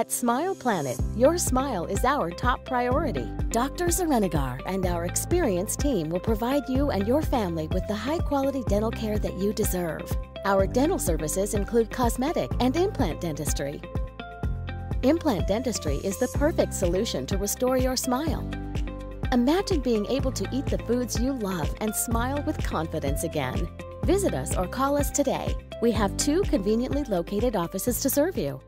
At Smile Planet, your smile is our top priority. Dr. Zarenagar and our experienced team will provide you and your family with the high quality dental care that you deserve. Our dental services include cosmetic and implant dentistry. Implant dentistry is the perfect solution to restore your smile. Imagine being able to eat the foods you love and smile with confidence again. Visit us or call us today. We have two conveniently located offices to serve you.